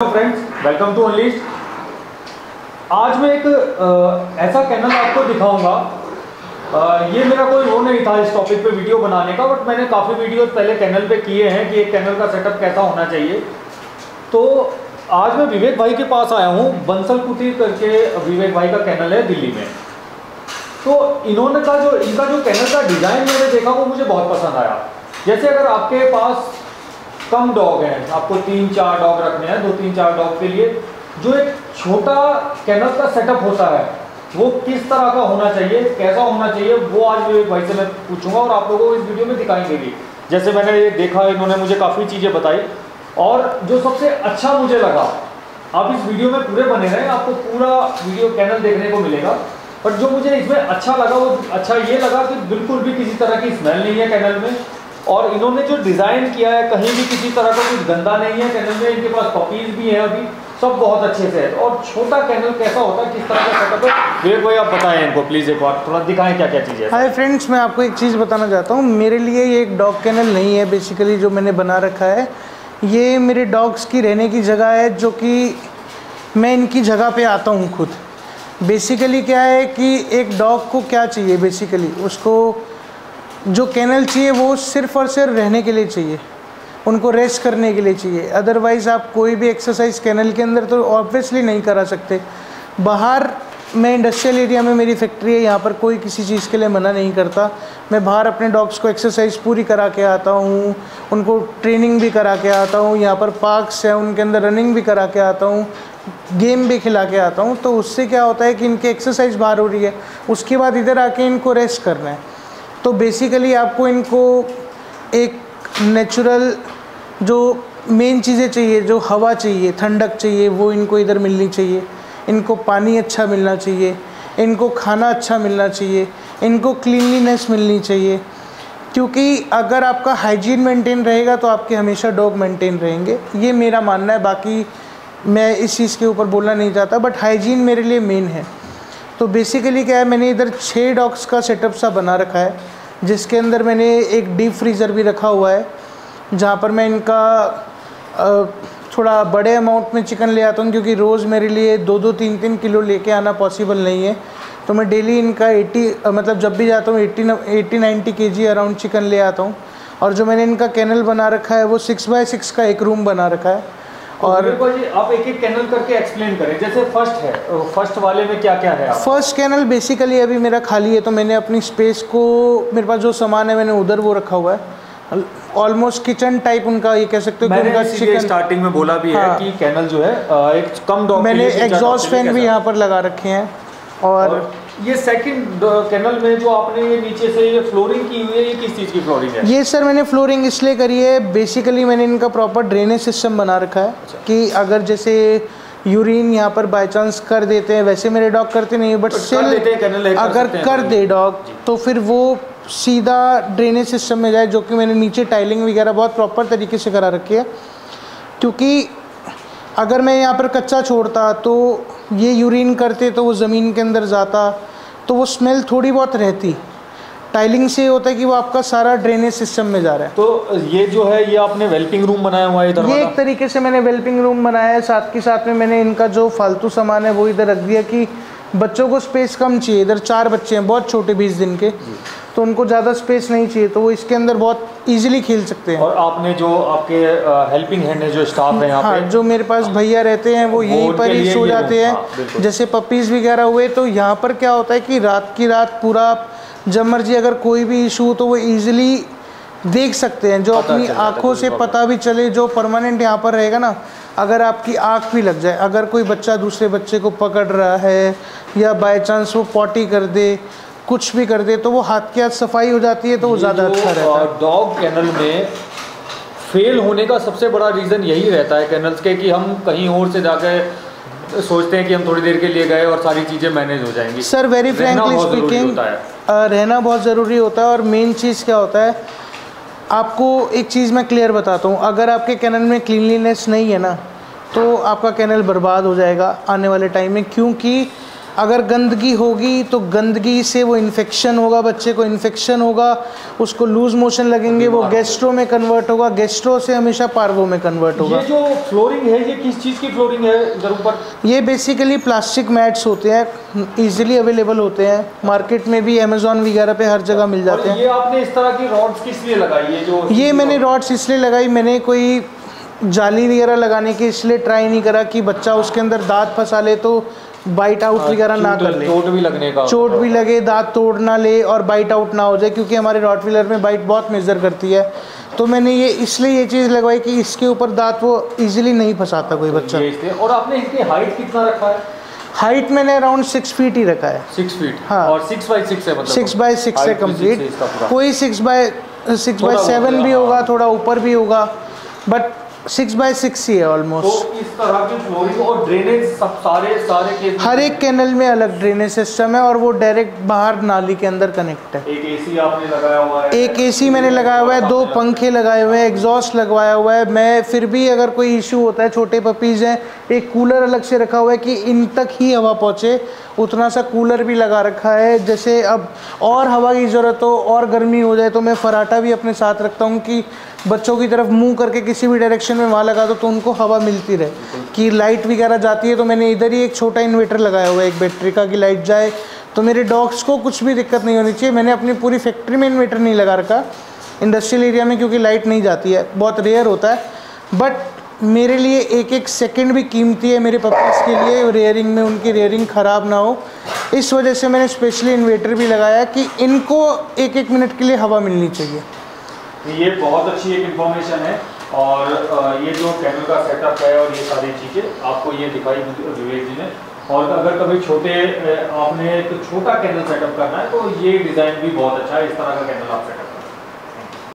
Friends welcome to unlist आज मैं एक अ, ऐसा कैनल आपको दिखाऊँगा। ये मेरा कोई वो नहीं था इस टॉपिक पे वीडियो बनाने का बट मैंने काफ़ी वीडियो पहले कैनल पे किए हैं कि एक कैनल का सेटअप कैसा होना चाहिए। तो आज मैं विवेक भाई के पास आया हूँ बंसल कुटी करके विवेक भाई का कैनल है दिल्ली में। तो इन्होंने का जो इनका जो कैनल का डिज़ाइन मैंने देखा वो मुझे बहुत पसंद आया। जैसे अगर आपके पास कम डॉग हैं। आपको तीन, चार डॉग रखने हैं, दो, तीन, चार डॉग के लिए। जो एक छोटा कैनल का सेटअप होता है, वो किस तरह का होना चाहिए, कैसा होना चाहिए, वो आज विवेक भाई से मैं पूछूँगा और आप लोगों को इस वीडियो में दिखाएँगे भी। जैसे मैंने ये देखा, इन्होंने मुझे काफ़ी चीज़ें बताई। और जो सबसे अच्छा मुझे लगा, आप इस वीडियो में पूरे बने रहें, आपको पूरा वीडियो कैनल देखने को मिलेगा। बट जो मुझे इसमें अच्छा लगा, वो अच्छा ये लगा कि बिल्कुल भी किसी तरह की स्मेल नहीं है कैनल में। और इन्होंने जो डिज़ाइन किया है कहीं भी किसी तरह का कुछ गंदा नहीं है कैनल में इनके पास पपीज भी हैं अभी सब बहुत अच्छे से है। और छोटा कैनल कैसा होता है किस तरह का सेटअप है? विवेक भाई आप बताएँ इनको प्लीज़ एक बार थोड़ा दिखाएँ क्या क्या चीज़ें हैं। हाय फ्रेंड्स मैं आपको एक चीज़ बताना चाहता हूँ। मेरे लिए ये एक डॉग कैनल नहीं है बेसिकली जो मैंने बना रखा है। ये मेरे डॉग्स की रहने की जगह है जो कि मैं इनकी जगह पे आता हूँ खुद। बेसिकली क्या है कि एक डॉग को क्या चाहिए बेसिकली उसको जो कैनल चाहिए, वो सिर्फ़ और सिर्फ़ रहने के लिए चाहिए। उनको रेस्ट करने के लिए चाहिए। अदरवाइज़ आप कोई भी एक्सरसाइज कैनल के अंदर तो ऑब्वियसली नहीं करा सकते। बाहर मैं इंडस्ट्रियल एरिया में मेरी फैक्ट्री है, यहाँ पर कोई किसी चीज़ के लिए मना नहीं करता। मैं बाहर अपने डॉग्स को एक्सरसाइज पूरी करा के आता हूँ, उनको ट्रेनिंग भी करा के आता हूँ, यहाँ पर पार्क्स हैं, उनके अंदर रनिंग भी करा के आता हूँ गेम भी खिला के आता हूँ। तो उससे क्या होता है कि इनकी एक्सरसाइज बाहर हो रही है, उसके बाद इधर आके इनको रेस्ट करना है। तो बेसिकली आपको इनको एक नेचुरल जो मेन चीज़ें चाहिए, जो हवा चाहिए, ठंडक चाहिए, वो इनको इधर मिलनी चाहिए। इनको पानी अच्छा मिलना चाहिए, इनको खाना अच्छा मिलना चाहिए, इनको क्लीनलीनेस मिलनी चाहिए। क्योंकि अगर आपका हाइजीन मेंटेन रहेगा तो आपके हमेशा डॉग मेंटेन रहेंगे। ये मेरा मानना है, बाकी मैं इस चीज़ के ऊपर बोलना नहीं चाहता बट हाइजीन मेरे लिए मेन है। तो बेसिकली क्या है, मैंने इधर छः डॉक्स का सेटअप सा बना रखा है, जिसके अंदर मैंने एक डीप फ्रीज़र भी रखा हुआ है, जहाँ पर मैं इनका थोड़ा बड़े अमाउंट में चिकन ले आता हूँ, क्योंकि रोज़ मेरे लिए दो दो तीन तीन किलो लेके आना पॉसिबल नहीं है। तो मैं डेली इनका 80 मतलब जब भी जाता हूँ 80 एट्टी नाइन्टी के जी अराउंड चिकन ले आता हूँ, और जो मैंने इनका कैनल बना रखा है, वो सिक्स बाय सिक्स का एक रूम बना रखा है। और और आप एक एक कैनल करके एक्सप्लेन करें। जैसे फ़र्स्ट है फ़र्स्ट वाले में क्या क्या है फ़र्स्ट कैनल बेसिकली अभी मेरा खाली है तो मैंने अपनी स्पेस को मेरे पास जो सामान है मैंने उधर वो रखा हुआ है। ऑलमोस्ट किचन टाइप उनका ये कह सकते हो मैंने उनका चिकन स्टार्टिंग में बोला भी हाँ। है। कि कैनल जो है एक कम मैंने एग्जॉस्ट फ़ैन भी यहाँ पर लगा रखे हैं और, और ये सेकंड कैनल में जो आपने ये नीचे से ये फ्लोरिंग की हुई है ये किस चीज़ की फ्लोरिंग है? ये सर मैंने फ्लोरिंग इसलिए करी है बेसिकली मैंने इनका प्रॉपर ड्रेनेज सिस्टम बना रखा है अच्छा। कि अगर जैसे यूरिन यहाँ पर बाई चांस कर देते हैं वैसे मेरे डॉग करते नहीं बट हैं, स्टिल अगर कर तो- दे डॉग तो फिर वो सीधा ड्रेनेज सिस्टम में जाए जो कि मैंने नीचे टाइलिंग वगैरह बहुत प्रॉपर तरीके से करा रखी है। क्योंकि अगर मैं यहाँ पर कच्चा छोड़ता तो ये यूरिन करते तो वो ज़मीन के अंदर जाता तो वो स्मेल थोड़ी बहुत रहती। टाइलिंग से ये होता है कि वो आपका सारा ड्रेनेज सिस्टम में जा रहा है। तो ये जो है ये आपने वेल्पिंग रूम बनाया हुआ है इधर ये एक तरीके से मैंने वेल्पिंग रूम बनाया है साथ के साथ में मैंने इनका जो फालतू सामान है वो इधर रख दिया कि बच्चों को स्पेस कम चाहिए। इधर चार बच्चे हैं बहुत छोटे बीस दिन के। तो उनको ज़्यादा स्पेस नहीं चाहिए तो वो इसके अंदर बहुत इजीली खेल सकते हैं। और आपने जो आपके हेल्पिंग हैंड है जो स्टाफ है यहाँ हाँ पे। जो मेरे पास भैया रहते हैं वो यहीं पर ही सो जाते हैं। हाँ, जैसे पपीज़ वगैरह हुए तो यहाँ पर क्या होता है कि रात की रात पूरा जब मर्ज़ी अगर कोई भी इशू हो तो वो इजीली देख सकते हैं। जो अपनी आँखों से पता भी चले जो परमानेंट यहाँ पर रहेगा ना अगर आपकी आँख भी लग जाए अगर कोई बच्चा दूसरे बच्चे को पकड़ रहा है या बाय चांस वो पॉटी कर दे कुछ भी कर दे तो वो हाथ के हाथ सफ़ाई हो जाती है तो वो ज़्यादा अच्छा रहता है। डॉग कैनल में फेल होने का सबसे बड़ा रीज़न यही रहता है कैनल्स के कि हम कहीं और से जाकर सोचते हैं कि हम थोड़ी देर के लिए गए और सारी चीज़ें मैनेज हो जाएँगी। सर वेरी फ्रेंकली स्पीकिंग रहना बहुत ज़रूरी होता है और मेन चीज़ क्या होता है आपको एक चीज़ मैं क्लियर बताता हूँ। अगर आपके कैनल में क्लीनलीनेस नहीं है ना तो आपका कैनल बर्बाद हो जाएगा आने वाले टाइम में। क्योंकि अगर गंदगी होगी तो गंदगी से वो इन्फेक्शन होगा बच्चे को इन्फेक्शन होगा उसको लूज मोशन लगेंगे वो गैस्ट्रो में कन्वर्ट होगा गैस्ट्रो से हमेशा पार्वो में कन्वर्ट होगा। ये जो फ्लोरिंग है ये किस चीज़ की फ्लोरिंग है इधर ऊपर? ये बेसिकली प्लास्टिक मैट्स होते हैं इजीली अवेलेबल होते हैं। मार्केट में भी अमेजोन वगैरह पे हर जगह मिल जाते हैं। ये आपने इस तरह की रॉड्स किस लिए लगाई? है जो ये मैंने रॉड्स इसलिए लगाई मैंने कोई जाली वगैरह लगाने की इसलिए ट्राई नहीं करा कि बच्चा उसके अंदर दांत फंसा ले तो बाइट आउट वगैरह ना कर ले। चोट भी लगने का चोट भी लगे दांत तोड़ ना ले और बाइट आउट ना हो जाए क्योंकि हमारे रॉटविलर में बाइट बहुत मेजर करती है। तो मैंने ये इसलिए ये चीज़ लगवाई कि इसके ऊपर दांत वो इजीली नहीं फंसाता कोई बच्चा। और आपने इसकी हाइट कितना रखा है? हाइट मैंने अराउंड सिक्स फीट ही रखा है। सिक्स फीट हाँ। और सिक्स बाई सिक्स है मतलब? सिक्स बाय सिक्स है है कंप्लीट कोई six by six by seven भी हाँ। होगा थोड़ा ऊपर भी होगा। बट सिक्स बाय सिक्स ही है ऑलमोस्ट तो इस तरह की फ्लोरिंग और ड्रेनेज सब सारे सारे के हर एक कैनल में अलग ड्रेनेज सिस्टम है और वो डायरेक्ट बाहर नाली के अंदर कनेक्ट है। एक एसी आपने लगाया हुआ है। एक एसी मैंने लगाया हुआ है दो पंखे लगाए हुए हैं एग्जॉस्ट लगवाया हुआ है। मैं फिर भी अगर कोई इशू होता है छोटे पपीज़ हैं एक कूलर अलग से रखा हुआ है कि इन तक ही हवा पहुँचे। उतना सा कूलर भी लगा रखा है। जैसे अब और हवा की ज़रूरत हो और गर्मी हो जाए तो मैं फराटा भी अपने साथ रखता हूँ कि बच्चों की तरफ़ मुँह करके किसी भी डायरेक्शन में वहाँ लगा दो तो उनको हवा मिलती रहे। कि लाइट वगैरह जाती है तो मैंने इधर ही एक छोटा इन्वर्टर लगाया हुआ है एक बैटरी का कि लाइट जाए। तो मेरे डॉग्स को कुछ भी दिक्कत नहीं होनी चाहिए। मैंने अपनी पूरी फैक्ट्री में इन्वर्टर नहीं लगा रखा इंडस्ट्रियल एरिया में क्योंकि लाइट नहीं जाती है। बहुत रेयर होता है। बट मेरे लिए एक एक सेकंड भी कीमती है मेरे पपीज़ के लिए रेयरिंग में उनकी रेयरिंग ख़राब ना हो। इस वजह से मैंने स्पेशली इन्वर्टर भी लगाया कि इनको एक एक मिनट के लिए हवा मिलनी चाहिए। ये बहुत अच्छी एक इन्फॉर्मेशन है। और ये जो कैमरे का सेटअप है और ये सारी चीज़ें, आपको ये दिखाई विवेक जी ने। और अगर कभी छोटे आपने एक छोटा कैनल सेटअप करना है तो ये डिज़ाइन भी बहुत अच्छा है, इस तरह का कैनल आप सेटअप